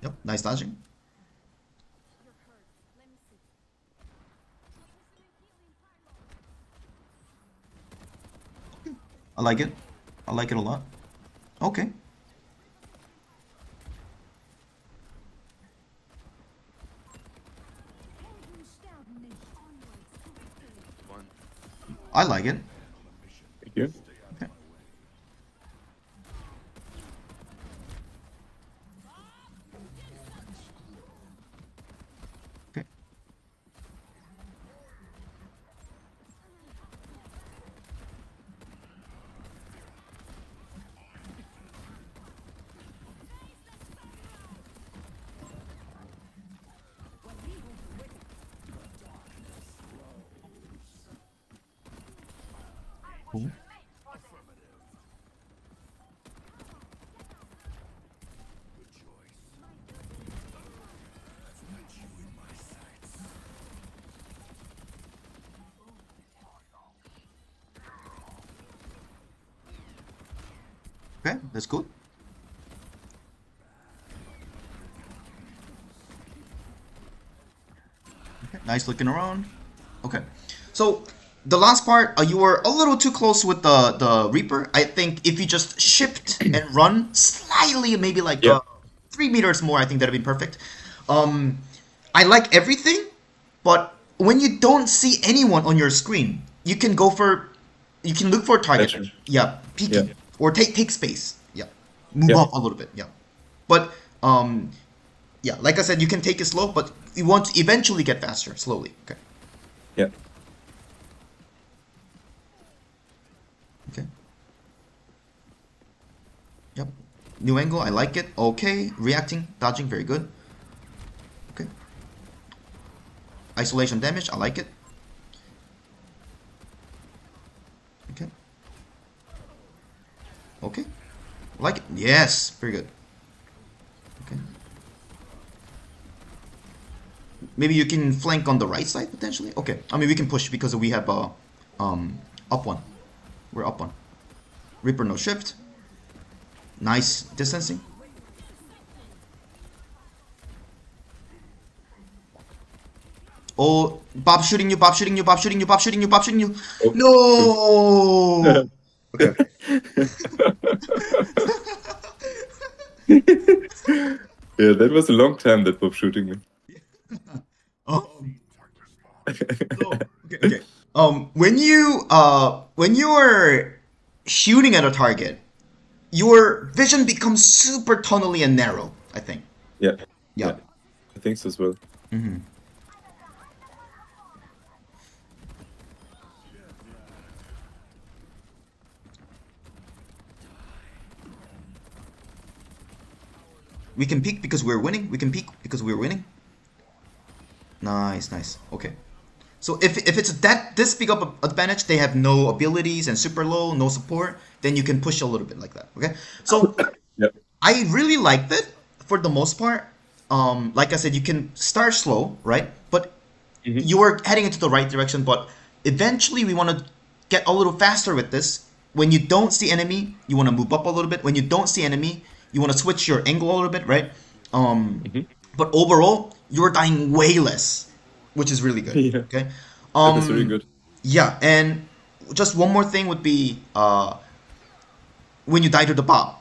S1: Yep, nice dodging. I like it. I like it a lot. Okay. I like it.
S2: Thank you.
S1: Okay. Okay. Cool. Okay, that's good. Okay, nice looking around. Okay, so the last part, uh, you were a little too close with the the Reaper. I think if you just shift and run slightly, maybe like
S2: Yeah.
S1: uh, three meters more, I think that'd be perfect. Um, I like everything, but when you don't see anyone on your screen, you can go for, you can look for a target. Yeah, peeking
S2: Yeah.
S1: Or take take space. Yeah, move
S2: Yeah.
S1: up a little bit. Yeah, but um, yeah, like I said, you can take it slow, but you want to eventually get faster slowly. Okay.
S2: Yeah.
S1: Okay. Yep. New angle, I like it. Okay. Reacting, dodging, very good. Okay. Isolation damage, I like it. Okay. Okay. Like it. Yes, very good. Okay. Maybe you can flank on the right side potentially. Okay. I mean, we can push because we have a um up one. We're up one. Reaper no shift. Nice distancing. Oh, Bob shooting you, Bob shooting you, Bob shooting you, Bob shooting you, Bob shooting you.
S2: Oh.
S1: No. okay.
S2: Yeah, that was a long time that Bob shooting me.
S1: Um, so, okay, okay. Um, when you uh when you're shooting at a target, your vision becomes super tunnely and narrow. I think.
S2: Yeah.
S1: Yeah.
S2: I think so as well.
S1: We can peek because we're winning. We can peek because we're winning. Nice, nice. Okay. So if, if it's that this big of advantage, they have no abilities and super low, no support, then you can push a little bit like that. Okay. So
S2: Yep.
S1: I really liked it for the most part. Um, like I said, you can start slow, right? But you are heading into the right direction. But eventually, we want to get a little faster with this. When you don't see enemy, you want to move up a little bit. When you don't see enemy, you want to switch your angle a little bit, right? Um, But overall, you're dying way less, which is really good.
S2: Yeah.
S1: Okay. Um,
S2: That's really good.
S1: yeah, and just one more thing would be uh, when you die to the bomb.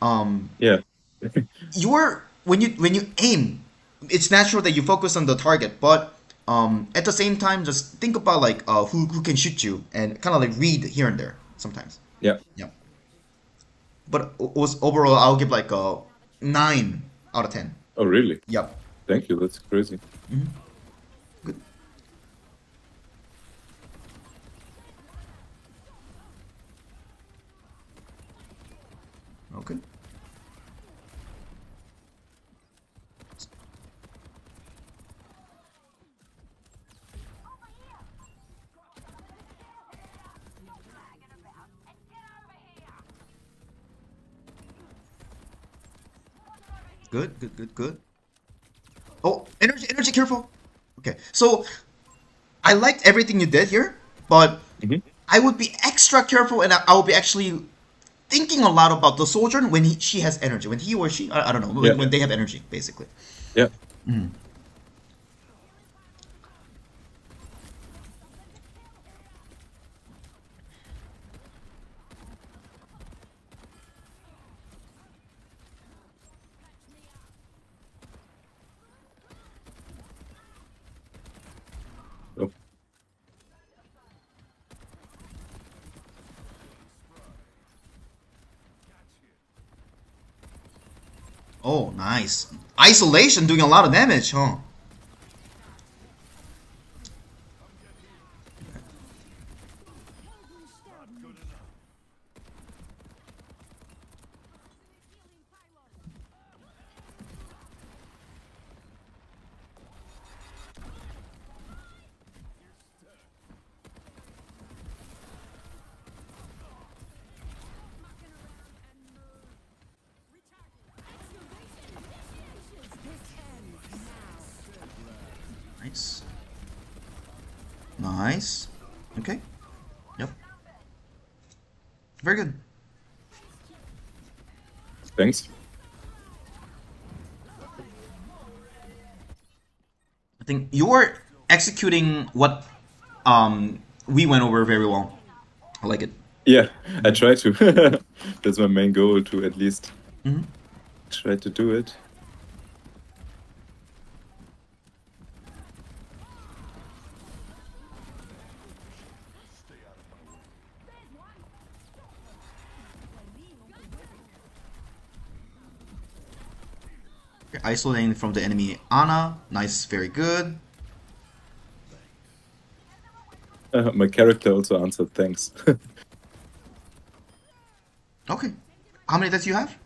S1: Um,
S2: Yeah.
S1: you're when you when you aim, it's natural that you focus on the target, but um, at the same time, just think about like uh, who who can shoot you and kind of like read here and there sometimes.
S2: Yeah.
S1: Yeah. But was overall, I'll give like a nine out of ten.
S2: Oh, really?
S1: Yep.
S2: Thank you. That's crazy. Mm-hmm.
S1: Good. Okay. Good, good, good, good. Oh, energy, energy, careful. Okay, so I liked everything you did here, but
S2: Mhm.
S1: I would be extra careful, and I, I will be actually thinking a lot about the soldier when he, she has energy, when he or she, I, I don't know, when,
S2: Yeah.
S1: when they have energy, basically.
S2: Yeah. Oh,
S1: Oh, nice. Isolation doing a lot of damage, huh? Nice. Nice. Okay. Yep. Very good.
S2: thanks.
S1: I think you're executing what um we went over very well. I like it.
S2: Yeah, I try to. That's my main goal to at least
S1: Mhm.
S2: try to do it.
S1: You're isolating from the enemy Ana. Nice, very good.
S2: Uh, my character also answered thanks.
S1: Okay. How many deaths you have?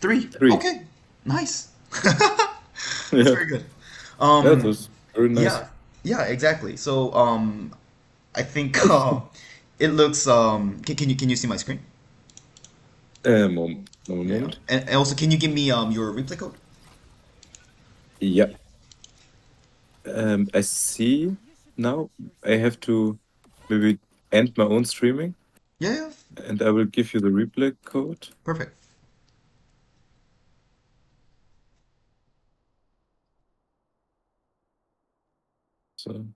S1: Three.
S2: Three.
S1: Okay. Nice. That's
S2: yeah.
S1: very good. Um,
S2: that was very nice.
S1: Yeah, yeah, exactly. So, um, I think uh, it looks. Um, can, can you can you see my screen?
S2: One moment.
S1: And, and also, can you give me um your replay code?
S2: Yeah. Um, I see now. I have to maybe end my own streaming,
S1: Yeah, yeah.
S2: and I will give you the replay code.
S1: Perfect.
S2: So,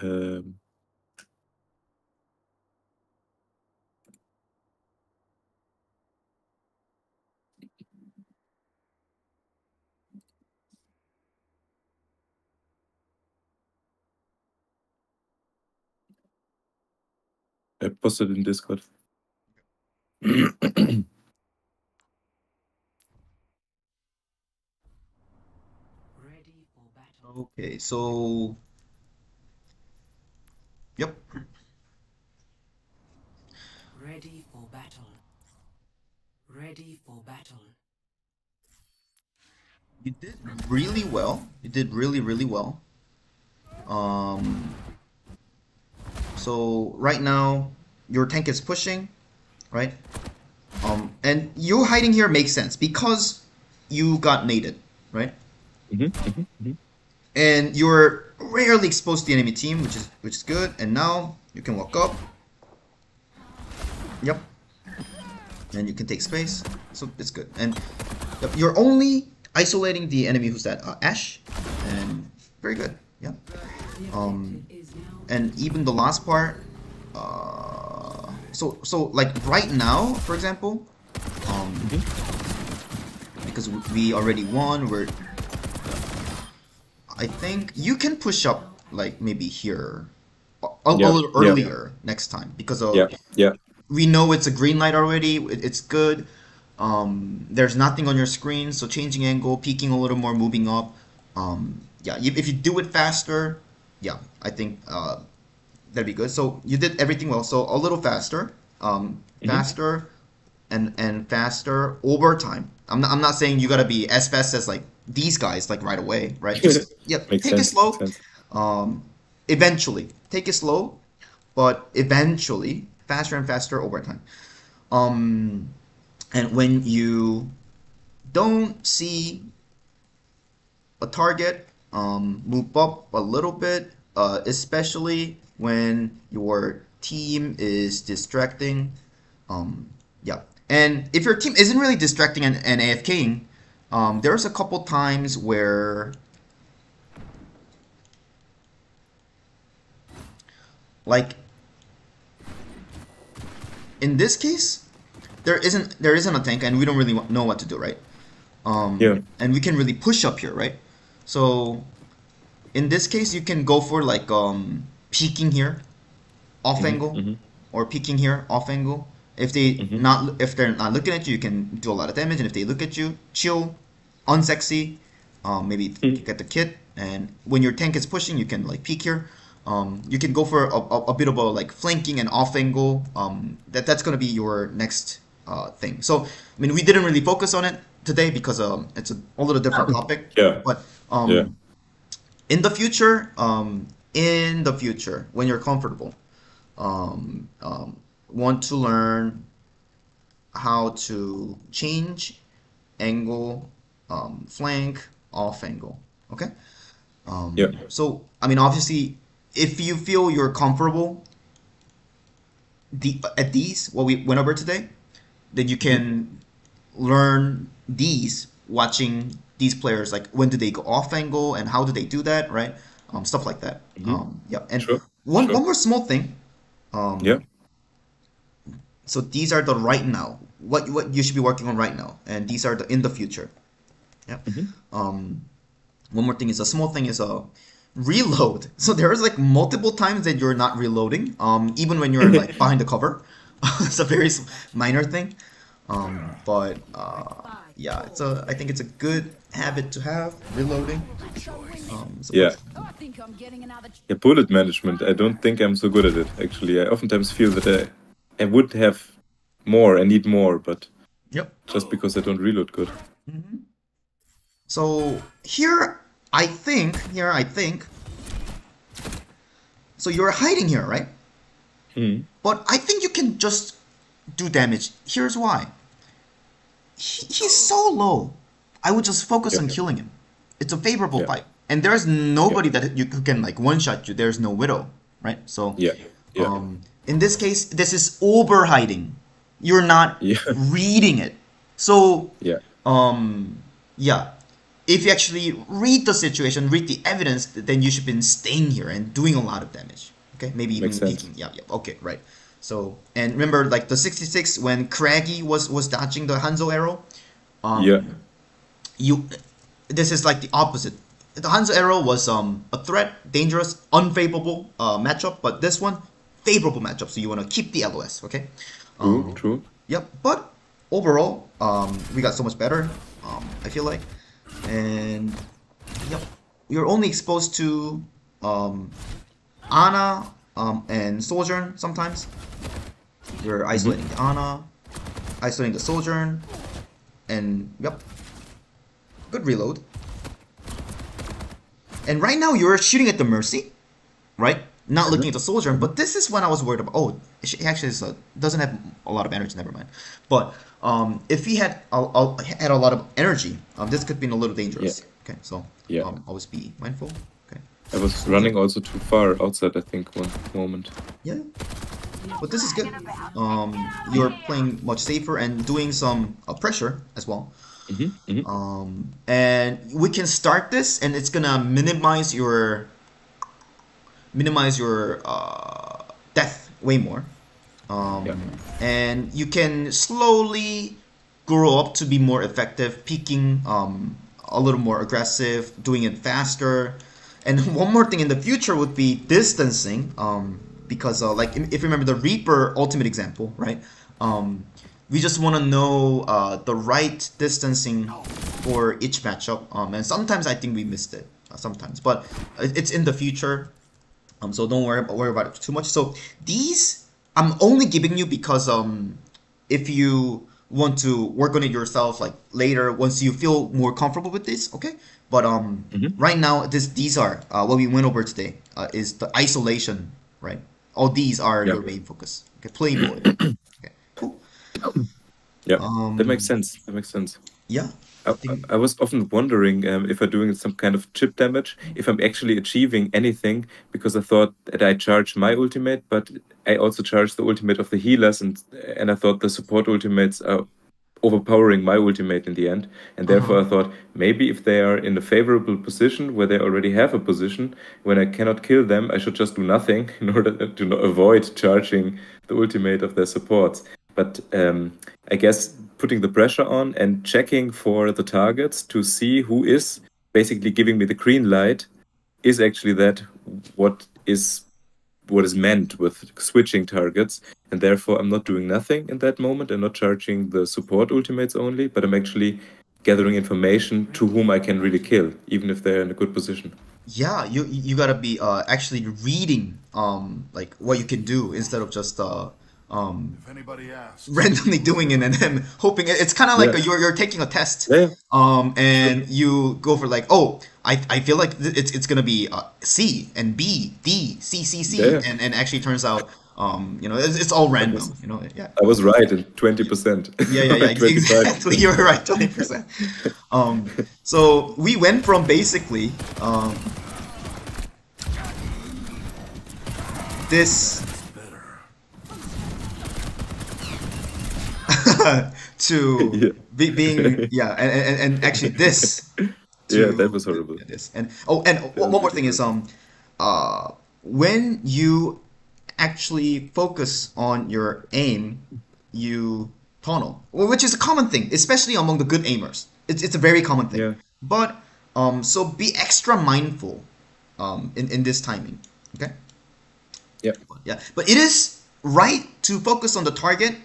S2: um, I posted in Discord.
S6: Ready for battle.
S1: Okay, so. Yep.
S6: Ready for battle. Ready for battle.
S1: you did really well. You did really, really well. Um, so right now, your tank is pushing, right? Um, and you hiding here makes sense because you got naded, right?
S2: hmm hmm hmm
S1: And you're rarely exposed to the enemy team, which is which is good. And now you can walk up. Yep. And you can take space, so it's good. And yep, you're only isolating the enemy who's that uh, Ash, and very good. Yeah. Um, and even the last part uh so so like right now for example um because we already won we're i think you can push up like maybe here a, a
S2: Yeah,
S1: little
S2: yeah.
S1: earlier next time because of
S2: Yeah, yeah.
S1: we know it's a green light already. it- It's good. Um, there's nothing on your screen, so changing angle, peeking a little more, moving up. Um, yeah, if you do it faster, yeah, I think uh, that'd be good. So you did everything well. So a little faster, um, faster, and and faster over time. I'm not, I'm not saying you gotta be as fast as like these guys like right away, right? Just yeah, take it slow. Um, eventually, take it slow, but eventually, faster and faster over time. Um, and when you don't see a target, um, move up a little bit, uh, especially when your team is distracting. Um, yeah, and if your team isn't really distracting and, and AFKing, um, there's a couple times where like in this case there isn't there isn't a tank and we don't really know what to do right um
S2: Yeah.
S1: and we can really push up here right so in this case you can go for like um peeking here off angle
S2: mhm.
S1: or peeking here off angle if they
S2: Mhm.
S1: not if they're not looking at you you can do a lot of damage and if they look at you chill unsexy um, maybe
S2: Mm.
S1: get the kit and when your tank is pushing you can like peek here um, you can go for a, a, a bit of a like flanking and off angle um, that that's gonna be your next uh, thing so I mean we didn't really focus on it today because um, it's a, a little different topic
S2: Yeah.
S1: but um,
S2: Yeah.
S1: in the future um, in the future when you're comfortable um, um, want to learn how to change angle um, flank off angle okay um,
S2: Yeah.
S1: so i mean obviously if you feel you're comfortable the at these what we went over today then you can learn these watching these players like when do they go off angle and how do they do that right? Um, stuff like that. Um, yeah and
S2: Sure,
S1: one,
S2: sure.
S1: one more small thing. Um,
S2: Yeah.
S1: so these are the right now what what you should be working on right now and these are the in the future. Yeah. Um one more thing is a small thing is a reload. So there's like multiple times that you're not reloading um even when you're like behind the cover. It's a very minor thing. Um but uh yeah it's a i think it's a good habit to have reloading um so-
S2: Yeah.
S3: Oh, I think I'm getting another.
S2: Yeah, bullet management. I don't think I'm so good at it. Actually, I oftentimes feel that I, I would have more. I need more, but
S1: yep
S2: just because I don't reload good.
S1: So here, I think, here I think. So you're hiding here, right?
S2: Hmm.
S1: But I think you can just do damage. Here's why. He, he's so low. I would just focus on killing him. It's a favorable
S2: Yeah.
S1: fight, and there's nobody that you can like one shot you. There's no widow, right? So
S2: Yeah. Yeah.
S1: um, in this case, this is over hiding. You're not
S2: Yeah.
S1: reading it. So
S2: yeah.
S1: um yeah if you actually read the situation read the evidence then you should be staying here and doing a lot of damage okay maybe even peeking yeah yeah okay right so and remember like the 66 when craggy was was dodging the hanzo arrow um
S2: Yeah.
S1: You this is like the opposite the hanzo arrow was um a threat dangerous unfavorable uh matchup but this one favorable matchup so you want to keep the los okay
S2: True.
S1: Um,
S2: True.
S1: Yep, but overall, um, we got so much better. Um, I feel like, and yep, you're only exposed to um, Ana um, and Sojourn sometimes. You're isolating the Ana, isolating the Sojourn, and yep, good reload. And right now you're shooting at the Mercy, right? Not looking at the soldier. But this is when I was worried about. Oh, she actually is a, doesn't have a lot of energy. Never mind. But um, if he had a, a, had a lot of energy, um, this could have been a little dangerous.
S2: Yeah.
S1: Okay, so
S2: Yeah.
S1: um, always be mindful. Okay.
S2: I was running also too far outside. I think one moment.
S1: Yeah. But this is good. Um, you're playing much safer and doing some uh, pressure as well.
S2: Mhm.
S1: Um, and we can start this, and it's gonna minimize your minimize your uh, death way more. Um,
S2: Yeah.
S1: And you can slowly grow up to be more effective, peeking um, a little more aggressive, doing it faster. And one more thing in the future would be distancing, um, because uh, like if you remember the Reaper ultimate example, right? Um, we just want to know uh, the right distancing for each matchup, um, and sometimes I think we missed it, uh, sometimes, but it's in the future, um, so don't worry worry about it too much. So these I'm only giving you because um, if you want to work on it yourself, like later once you feel more comfortable with this, okay. But um, right now this these are uh, what we went over today uh, is the isolation, right? All these are
S2: Yeah.
S1: your main focus. Okay, playboy.
S2: Yeah,
S1: Um,
S2: that makes sense. That makes sense.
S1: Yeah.
S2: I, I was often wondering um, if I'm doing some kind of chip damage, if I'm actually achieving anything, because I thought that I charge my ultimate, but I also charged the ultimate of the healers, and and I thought the support ultimates are overpowering my ultimate in the end, and therefore I thought maybe if they are in a favorable position where they already have a position, when I cannot kill them, I should just do nothing in order to not avoid charging the ultimate of their supports. But um, I guess putting the pressure on and checking for the targets to see who is basically giving me the green light is actually that what is what is meant with switching targets. And therefore i'm not doing nothing in that moment and not charging the support ultimates only but i'm actually gathering information to whom i can really kill even if they're in a good position.
S1: Yeah, you you gotta be uh, actually reading um like what you can do instead of just uh um
S7: If anybody asks,
S1: randomly doing it and then hoping it's kind of like
S2: Yeah.
S1: a, you're you're taking a test
S2: Yeah.
S1: um and you go for like oh I, I feel like th- it's it's gonna be uh, C and B D C C C
S2: Yeah.
S1: and and actually turns out um you know it's, it's all random you know yeah
S2: i was right in 20%
S1: yeah, yeah, yeah,
S2: 25.
S1: exactly. You're right, twenty percent. Um, so we went from basically um, this to
S2: Yeah.
S1: be, being yeah, and, and, and actually this.
S2: Yeah, that was horrible.
S1: This and oh, and one one more thing is um, uh, when you actually focus on your aim, you tunnel, Well, which is a common thing, especially among the good aimers. It's, it's a very common thing.
S2: Yeah.
S1: But um, so be extra mindful um, in, in this timing. Okay.
S2: yeah
S1: Yeah. But it is right to focus on the target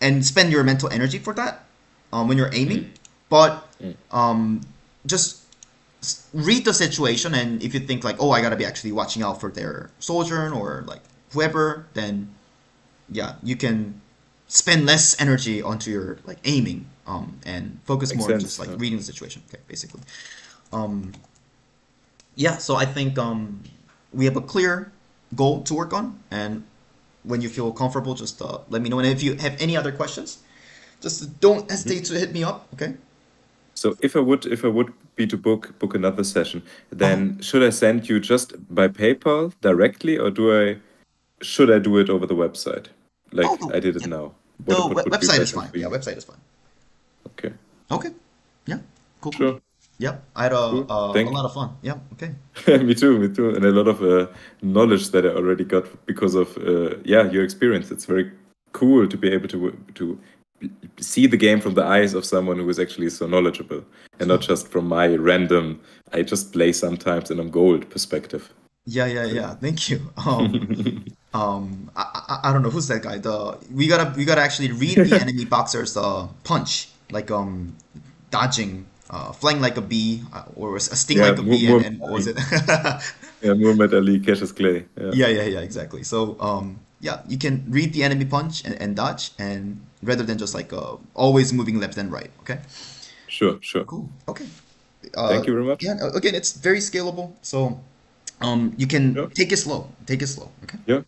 S1: and spend your mental energy for that um, when you're aiming. But um, just read the situation, and if you think like, oh, I gotta be actually watching out for their soldier or like whoever, then yeah, you can spend less energy onto your like aiming um, and focus
S2: Makes
S1: more on
S2: sense,
S1: just like
S2: yeah.
S1: reading the situation. Okay, basically. Um, yeah, so I think um, we have a clear goal to work on, and when you feel comfortable, just uh, let me know. And if you have any other questions, just don't hesitate to hit me up. Okay.
S2: So if I would if I would be to book book another session, then should I send you just by PayPal directly, or do I should I do it over the website like
S1: Oh, no,
S2: I did it
S1: yeah.
S2: now?
S1: No,
S2: What- what would be
S1: website is fine. Yeah, website is fine.
S2: Okay,
S1: Okay. Yeah. Cool. cool.
S2: sure.
S1: Yep. I had a, uh, a lot of fun. Yeah. Okay.
S2: me too, me too, and a lot of uh, knowledge that I already got because of uh, yeah your experience. It's very cool to be able to to see the game from the eyes of someone who is actually so knowledgeable, and not just from my random I just play sometimes and I'm gold perspective.
S1: Yeah, yeah, yeah. Thank you. Um, um, I, I, I don't know who's that guy. The we gotta we gotta actually read the enemy boxer's uh punch, like um, dodging, uh, flying like a bee, uh, or a sting
S2: Yeah,
S1: like a bee, and, and what was it?
S2: Yeah, Muhammad Ali Cassius Clay. Yeah.
S1: yeah, yeah, yeah, exactly. So um, yeah, you can read the enemy punch and, and dodge, and rather than just like uh, always moving left and right. Okay.
S2: Sure, sure.
S1: Cool. Okay. Uh,
S2: Thank you very much.
S1: Yeah, again, it's very scalable. So um, you can take it slow. Take it slow. Okay.
S2: Yeah.